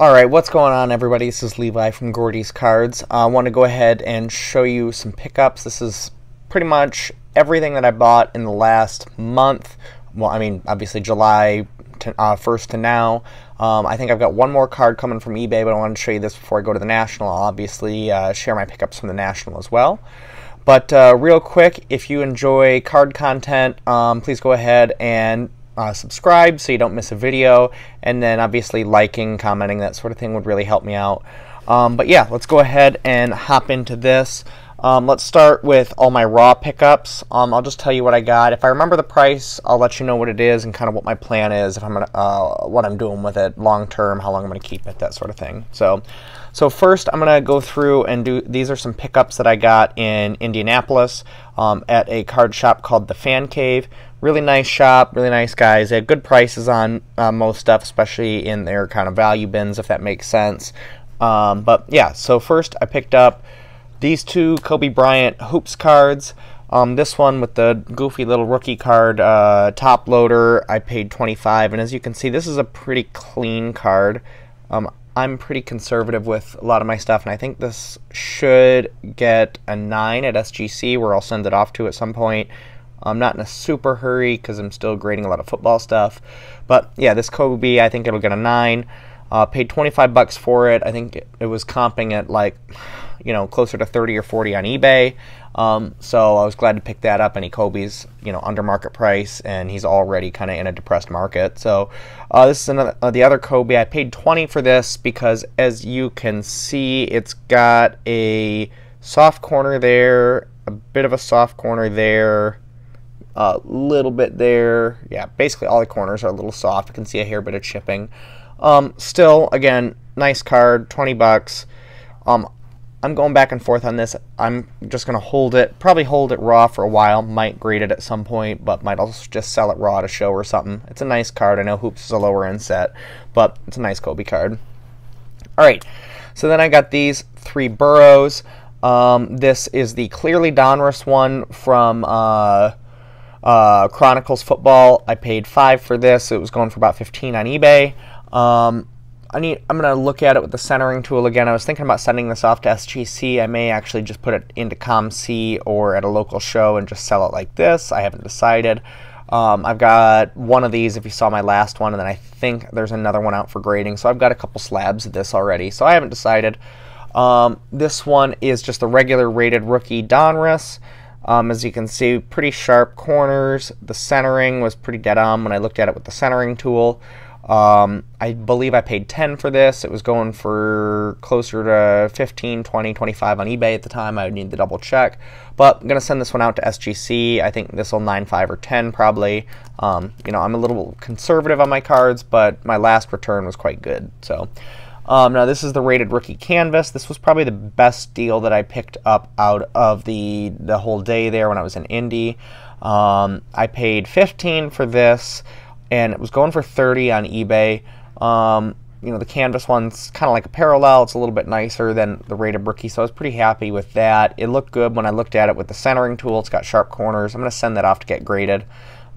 Alright, what's going on everybody? This is Levi from Gourdie's Cards. I want to go ahead and show you some pickups. This is pretty much everything that I bought in the last month. Well, I mean, obviously July to, uh, 1st to now. Um, I think I've got one more card coming from eBay, but I want to show you this before I go to the National. I'll obviously uh, share my pickups from the National as well. But uh, real quick, if you enjoy card content, um, please go ahead and uh, subscribe so you don't miss a video, and then obviously liking, commenting, that sort of thing would really help me out. Um, but yeah, let's go ahead and hop into this. Um, let's start with all my raw pickups. Um, I'll just tell you what I got. If I remember the price, I'll let you know what it is and kind of what my plan is. If I'm gonna, uh, what I'm doing with it long term, how long I'm gonna keep it, that sort of thing. So, so first I'm gonna go through and do. These are some pickups that I got in Indianapolis um, at a card shop called the Fan Cave. Really nice shop, really nice guys. They have good prices on uh, most stuff, especially in their kind of value bins, if that makes sense. Um, but yeah, so first I picked up these two Kobe Bryant hoops cards. Um, this one with the goofy little rookie card uh, top loader, I paid 25 and as you can see, this is a pretty clean card. Um, I'm pretty conservative with a lot of my stuff, and I think this should get a 9 at SGC, where I'll send it off to at some point. I'm not in a super hurry because I'm still grading a lot of football stuff. But yeah, this Kobe, I think it'll get a 9. Uh, paid 25 bucks for it. I think it was comping at like you know, closer to 30 or 40 on eBay. Um, so I was glad to pick that up. And Kobe's, you know, under market price, and he's already kind of in a depressed market. So uh, this is another uh, the other Kobe. I paid 20 for this because, as you can see, it's got a soft corner there, a bit of a soft corner there, a little bit there. Yeah, basically all the corners are a little soft. You can see a hair bit of chipping. Um, still, again, nice card, 20 bucks. Um, I'm going back and forth on this. I'm just going to hold it, probably hold it raw for a while. Might grade it at some point, but might also just sell it raw to show or something. It's a nice card. I know Hoops is a lower end set, but it's a nice Kobe card. All right, so then I got these three Burrows. Um, this is the clearly Donruss one from uh, uh, Chronicles Football. I paid five for this. It was going for about 15 on eBay. Um, I need, I'm going to look at it with the centering tool again. I was thinking about sending this off to SGC. I may actually just put it into COMC or at a local show and just sell it like this. I haven't decided. Um, I've got one of these if you saw my last one, and then I think there's another one out for grading. So I've got a couple slabs of this already. So I haven't decided. Um, this one is just a regular rated rookie Donruss. Um, as you can see, pretty sharp corners. The centering was pretty dead on when I looked at it with the centering tool. Um, I believe I paid 10 for this. It was going for closer to 15, 20, 25 on eBay at the time. I would need to double check. But I'm going to send this one out to SGC. I think this will 9, 5, or 10 probably. Um, you know, I'm a little conservative on my cards, but my last return was quite good. So um, now this is the rated rookie canvas. This was probably the best deal that I picked up out of the, the whole day there when I was in Indy. Um, I paid 15 for this and it was going for 30 on eBay. Um, you know, the canvas one's kind of like a parallel. It's a little bit nicer than the rated rookie, so I was pretty happy with that. It looked good when I looked at it with the centering tool. It's got sharp corners. I'm going to send that off to get graded.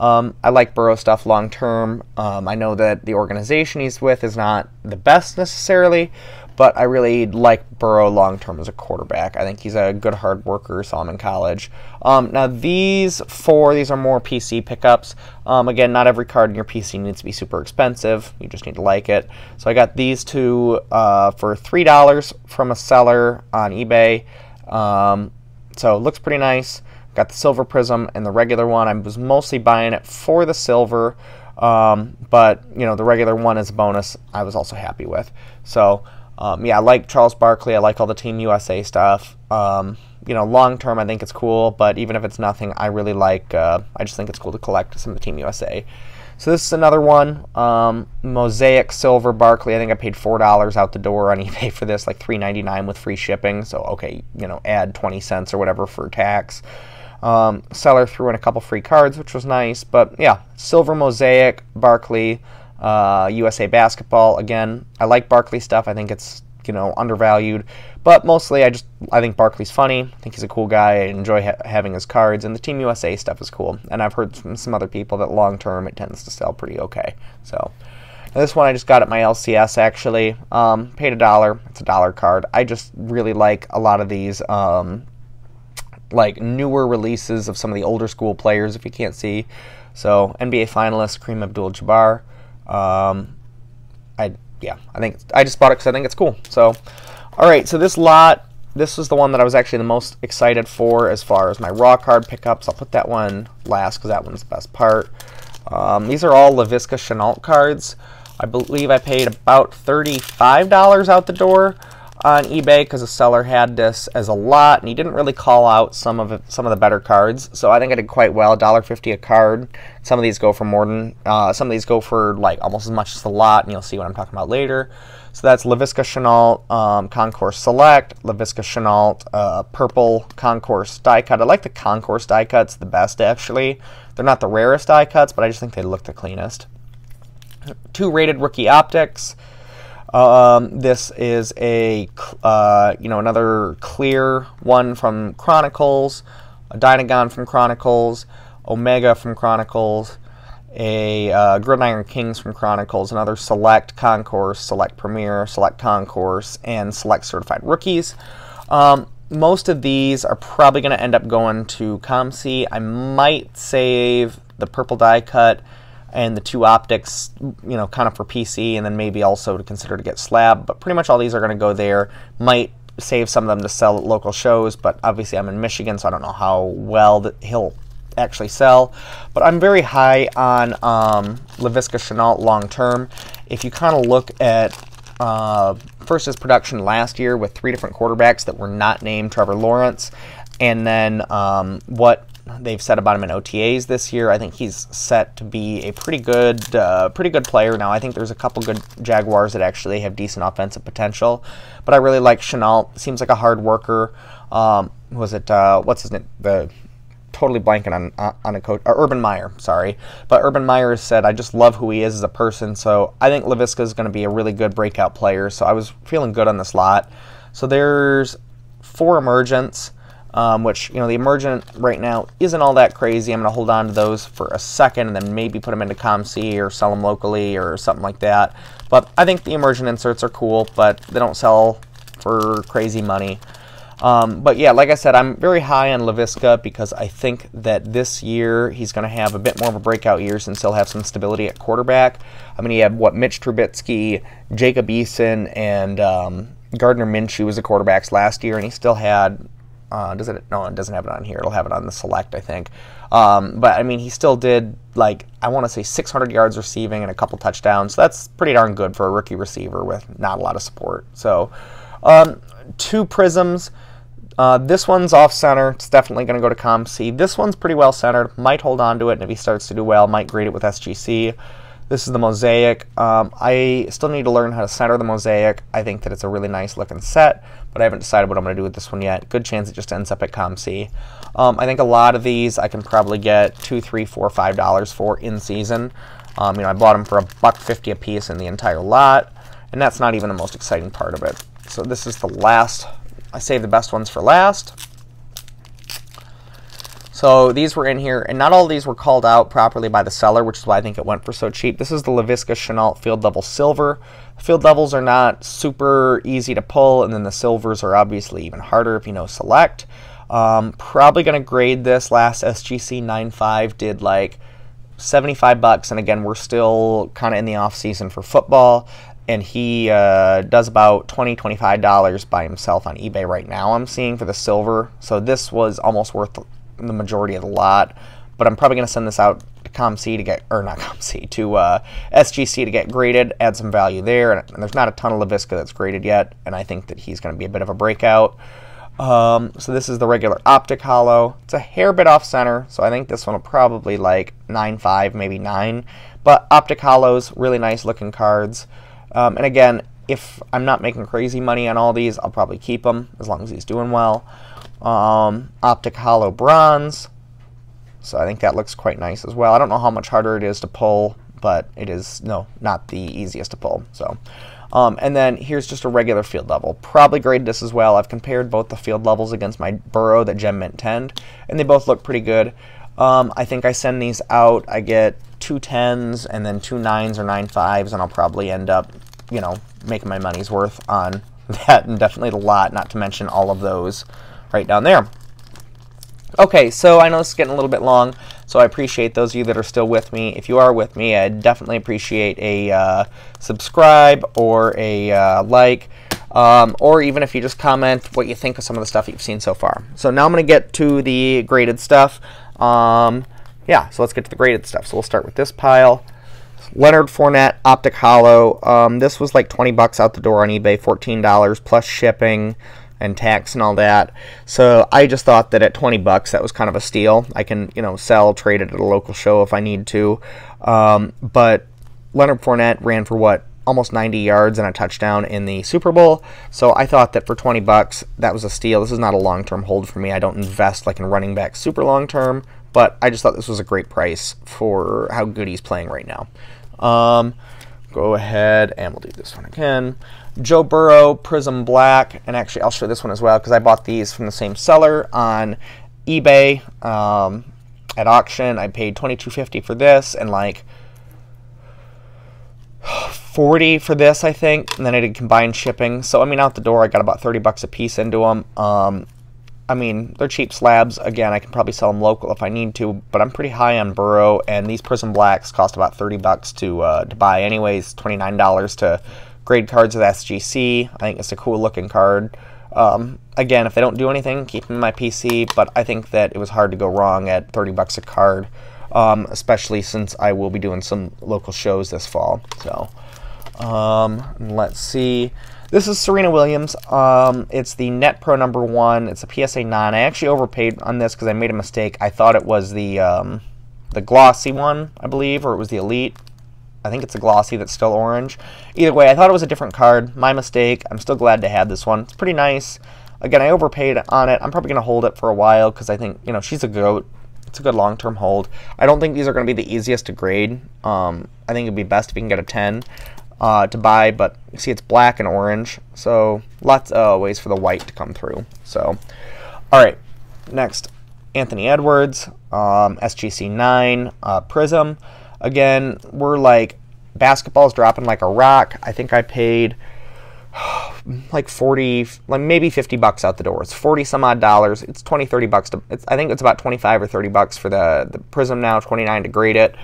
Um, I like Burrow stuff long term. Um, I know that the organization he's with is not the best necessarily, but I really like Burrow long term as a quarterback. I think he's a good hard worker, saw him in college. Um, now, these four, these are more PC pickups. Um, again, not every card in your PC needs to be super expensive. You just need to like it. So I got these two uh, for $3 from a seller on eBay. Um, so it looks pretty nice. Got the silver prism and the regular one. I was mostly buying it for the silver. Um, but you know the regular one is a bonus. I was also happy with. So um, yeah, I like Charles Barkley. I like all the Team USA stuff. Um, you know, long term, I think it's cool, but even if it's nothing, I really like, uh, I just think it's cool to collect some of the Team USA. So this is another one, um, Mosaic Silver Barkley. I think I paid $4 out the door on eBay for this, like $3.99 with free shipping. So, okay, you know, add 20 cents or whatever for tax. Um, seller threw in a couple free cards, which was nice. But yeah, Silver Mosaic Barkley. Uh, USA Basketball, again, I like Barkley stuff. I think it's you know undervalued, but mostly I just I think Barkley's funny. I think he's a cool guy. I enjoy ha- having his cards, and the Team USA stuff is cool. And I've heard from some other people that long term it tends to sell pretty okay. So this one I just got at my LCS actually. Um, paid a dollar. It's a dollar card. I just really like a lot of these um, like newer releases of some of the older school players. If you can't see, so NBA finalist Kareem Abdul-Jabbar. Um, I yeah, I think I just bought it because I think it's cool. So, all right. So this lot this was the one that I was actually the most excited for as far as my raw card pickups. I'll put that one last because that one's the best part. Um, these are all Laviska Shenault cards. I believe I paid about $35 out the door on eBay because the seller had this as a lot and he didn't really call out some of it, some of the better cards. So I think I did quite well. $1.50 a card. Some of these go for more than uh, some of these go for like almost as much as the lot, and you'll see what I'm talking about later. So that's Laviska Shenault um, Concourse Select, Laviska Shenault uh, Purple Concourse die cut. I like the Concourse die cuts the best actually. They're not the rarest die cuts, but I just think they look the cleanest. Two rated rookie optics. Um, this is a uh, you know another clear one from Chronicles, a Dynagon from Chronicles, Omega from Chronicles, a uh, Gridiron Kings from Chronicles, another Select Concourse, Select Premier, Select Concourse, and Select Certified Rookies. Um, most of these are probably going to end up going to COMC. I might save the purple die cut and the two optics, you know, kind of for PC, and then maybe also to consider to get slab. But pretty much all these are going to go there. Might save some of them to sell at local shows, but obviously I'm in Michigan, so I don't know how well that he'll actually sell. But I'm very high on um, Laviska Shenault long term. If you kind of look at uh, first his production last year with three different quarterbacks that were not named Trevor Lawrence, and then um, what they've said about him in OTAs this year. I think he's set to be a pretty good, uh, pretty good player. Now I think there's a couple good Jaguars that actually have decent offensive potential, but I really like Shenault. Seems like a hard worker. Um, was it uh, what's his name? The totally blanking on on a coach, Urban Meyer, sorry. But Urban Meyer said, I just love who he is as a person. So I think Laviska is going to be a really good breakout player. So I was feeling good on this lot. So there's four emergents, um, which, you know, the emergent right now isn't all that crazy. I'm going to hold on to those for a second and then maybe put them into COMC or sell them locally or something like that. But I think the emergent inserts are cool, but they don't sell for crazy money. Um, but yeah, like I said, I'm very high on Laviska because I think that this year he's going to have a bit more of a breakout year since he'll have some stability at quarterback. I mean, he had what Mitch Trubisky, Jacob Eason, and um, Gardner Minshew was the quarterbacks last year, and he still had. Uh, does it? No, it doesn't have it on here. It'll have it on the select, I think. Um, but I mean, he still did like I want to say 600 yards receiving and a couple touchdowns. So that's pretty darn good for a rookie receiver with not a lot of support. So, um, two prisms. Uh, this one's off center. It's definitely going to go to COMC. This one's pretty well centered. Might hold on to it, and if he starts to do well, might grade it with SGC. This is the Mosaic. Um, I still need to learn how to center the Mosaic. I think that it's a really nice looking set, but I haven't decided what I'm going to do with this one yet. Good chance it just ends up at COMC. Um, I think a lot of these I can probably get two, three, four, five dollars for in season. Um, you know, I bought them for a buck fifty a piece in the entire lot, and that's not even the most exciting part of it. So this is the last I saved the best ones for last. So these were in here, and not all these were called out properly by the seller, which is why I think it went for so cheap. This is the Laviska Shenault Field Level Silver. Field levels are not super easy to pull, and then the silvers are obviously even harder if you know select. Um, probably going to grade this. Last SGC 9.5 did like 75 bucks, and again, we're still kind of in the off season for football and he uh, does about $20 $25 by himself on ebay right now i'm seeing for the silver so this was almost worth the majority of the lot but i'm probably going to send this out to comc to get or not comc to uh, sgc to get graded add some value there and, and there's not a ton of laviska that's graded yet and i think that he's going to be a bit of a breakout. Um, so this is the regular optic holo. It's a hair bit off center so i think this one will probably like 9.5 maybe 9 but optic holos really nice looking cards. Um, and again, if I'm not making crazy money on all these, I'll probably keep them as long as he's doing well. Um, Optic Holo Bronze. So I think that looks quite nice as well. I don't know how much harder it is to pull, but it is, no, not the easiest to pull. So, um, And then here's just a regular field level. Probably grade this as well. I've compared both the field levels against my Burrow that Gem Mint 10, and they both look pretty good. Um, I think I send these out. I get two tens and then two nines or nine fives, and I'll probably end up, you know, making my money's worth on that, and definitely a lot, not to mention all of those right down there. Okay, so I know this is getting a little bit long, so I appreciate those of you that are still with me. If you are with me, I definitely appreciate a uh, subscribe or a uh, like, um, or even if you just comment what you think of some of the stuff you've seen so far. So now I'm going to get to the graded stuff. Um, yeah, so let's get to the graded stuff. So we'll start with this pile. Leonard Fournette Optic Holo. Um, this was like 20 bucks out the door on eBay, $14 plus shipping and tax and all that. So I just thought that at 20 bucks that was kind of a steal. I can, you know, sell, trade it at a local show if I need to. Um, but Leonard Fournette ran for what? Almost 90 yards and a touchdown in the Super Bowl. So I thought that for 20 bucks, that was a steal. This is not a long-term hold for me. I don't invest like in running back super long-term, but I just thought this was a great price for how good he's playing right now. Um, go ahead and we'll do this one again. Joe Burrow Prism Black, and actually I'll show this one as well because I bought these from the same seller on eBay um, at auction. I paid twenty two fifty for this and like forty for this, I think, and then I did combined shipping. So I mean, out the door, I got about thirty bucks a piece into them. Um, I mean, they're cheap slabs. Again, I can probably sell them local if I need to, but I'm pretty high on Burrow, and these Prism Blacks cost about 30 bucks to uh, to buy anyways, $29 to grade cards with SGC. I think it's a cool looking card. Um, again, if they don't do anything, keep them in my PC, but I think that it was hard to go wrong at 30 bucks a card, um, especially since I will be doing some local shows this fall. So, um, let's see. This is Serena Williams. Um, it's the Net Pro number one. It's a PSA 9. I actually overpaid on this because I made a mistake. I thought it was the um, the glossy one, I believe, or it was the Elite. I think it's a glossy that's still orange. Either way, I thought it was a different card. My mistake. I'm still glad to have this one. It's pretty nice. Again, I overpaid on it. I'm probably going to hold it for a while because I think, you know, she's a goat. It's a good long-term hold. I don't think these are going to be the easiest to grade. Um, I think it'd be best if you can get a 10 uh, to buy, but you see it's black and orange, so lots of ways for the white to come through. So, all right, next, Anthony Edwards, um, SGC 9, uh, Prism. Again, we're like basketball's dropping like a rock. I think I paid like 40 like maybe 50 bucks out the door. It's 40 some odd dollars. It's 20 30 bucks to i think it's about 25 or 30 bucks for the the prism now 29 to grade it.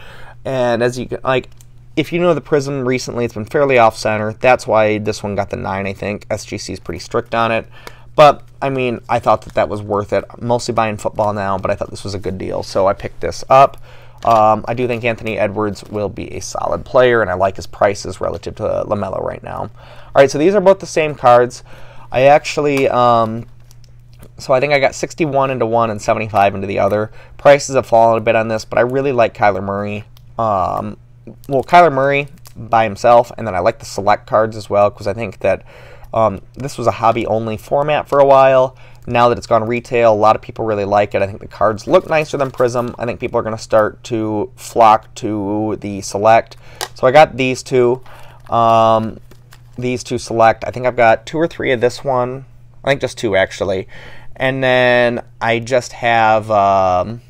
And as you can like if you know the prism recently it's been fairly off center. That's why this one got the 9 i think. Sgc is pretty strict on it. But i mean i thought that that was worth it mostly buying football now but i thought this was a good deal. So i picked this up um, I do think Anthony Edwards will be a solid player, and I like his prices relative to LaMelo right now. All right, so these are both the same cards. I actually, um, so I think I got 61 into one and 75 into the other. Prices have fallen a bit on this, but I really like Kyler Murray. Um, well, Kyler Murray by himself, and then I like the select cards as well because I think that um, this was a hobby-only format for a while now that it's gone retail, a lot of people really like it. I think the cards look nicer than Prism. I think people are going to start to flock to the Select. So I got these two. Um, these two Select. I think I've got two or three of this one. I think just two, actually. And then I just have... Um,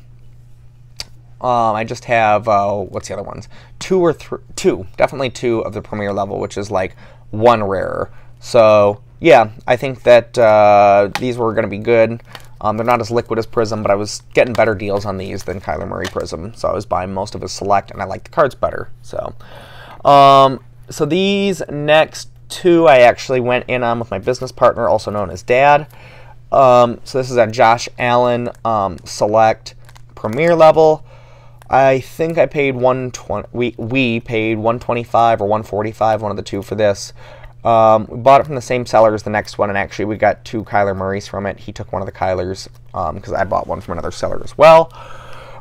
um, I just have uh, what's the other ones? Two or three, two, definitely two of the premier level, which is like one rarer. So yeah, I think that uh, these were going to be good. Um, they're not as liquid as Prism, but I was getting better deals on these than Kyler Murray Prism, so I was buying most of his Select, and I like the cards better. So, um, so these next two I actually went in on with my business partner, also known as Dad. Um, so this is a Josh Allen um, Select Premier level. I think I paid 120. We we paid 125 or 145, one of the two for this. Um, we bought it from the same seller as the next one, and actually we got two Kyler Murrays from it. He took one of the Kylers because um, I bought one from another seller as well.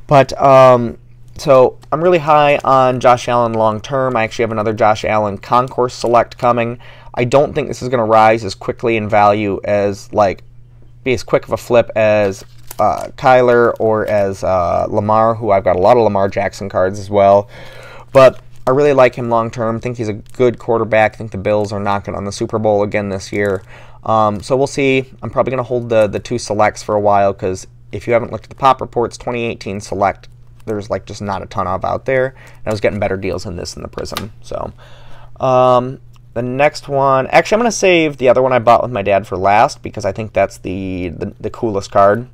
But um, so I'm really high on Josh Allen long term. I actually have another Josh Allen Concourse Select coming. I don't think this is going to rise as quickly in value as like be as quick of a flip as uh, Kyler or as uh, Lamar, who I've got a lot of Lamar Jackson cards as well. But I really like him long term. Think he's a good quarterback. I think the Bills are knocking on the Super Bowl again this year. Um, so we'll see. I'm probably going to hold the the two selects for a while because if you haven't looked at the pop reports, 2018 select there's like just not a ton of out there. And I was getting better deals in this in the Prism. So um, the next one, actually, I'm going to save the other one I bought with my dad for last because I think that's the, the, the coolest card.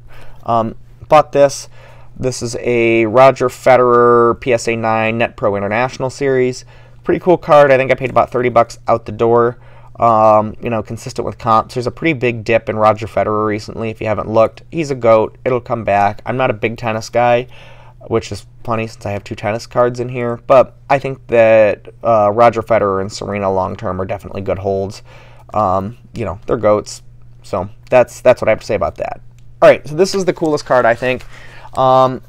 Um, bought this. This is a Roger Federer PSA 9 Net Pro International Series. Pretty cool card. I think I paid about 30 bucks out the door. Um, you know, consistent with comps. There's a pretty big dip in Roger Federer recently. If you haven't looked, he's a goat. It'll come back. I'm not a big tennis guy, which is funny since I have two tennis cards in here. But I think that uh, Roger Federer and Serena long term are definitely good holds. Um, you know, they're goats. So that's that's what I have to say about that. All right, so this is the coolest card I think. Um,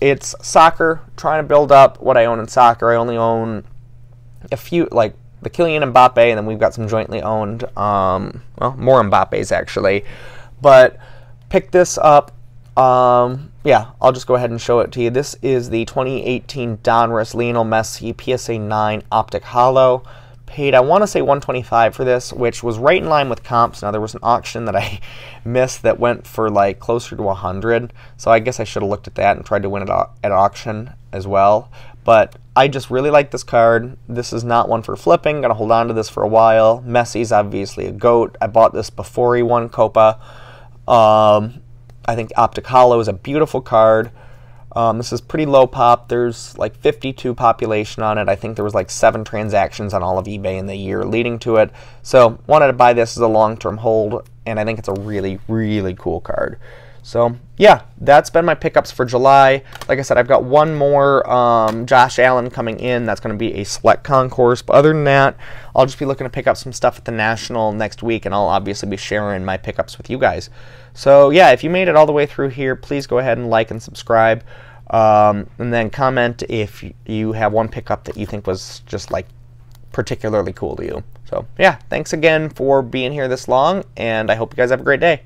it's soccer. Trying to build up what I own in soccer. I only own a few, like the Kylian Mbappe, and then we've got some jointly owned, um, well, more Mbappes actually. But pick this up. Um, yeah, I'll just go ahead and show it to you. This is the 2018 Donruss Lionel Messi PSA 9 Optic Holo. Paid, I want to say 125 for this, which was right in line with comps. Now there was an auction that I missed that went for like closer to 100, so I guess I should have looked at that and tried to win it at auction as well. But I just really like this card. This is not one for flipping. Gonna hold on to this for a while. Messi's obviously a goat. I bought this before he won Copa. Um, I think Optic Holo is a beautiful card. Um, this is pretty low pop. There's like 52 population on it. I think there was like seven transactions on all of eBay in the year leading to it. So wanted to buy this as a long-term hold, and I think it's a really, really cool card. So yeah, that's been my pickups for July. Like I said, I've got one more um, Josh Allen coming in. That's going to be a select concourse. But other than that, I'll just be looking to pick up some stuff at the National next week, and I'll obviously be sharing my pickups with you guys. So yeah, if you made it all the way through here, please go ahead and like and subscribe. Um, and then comment if you have one pickup that you think was just like particularly cool to you. So yeah, thanks again for being here this long, and I hope you guys have a great day.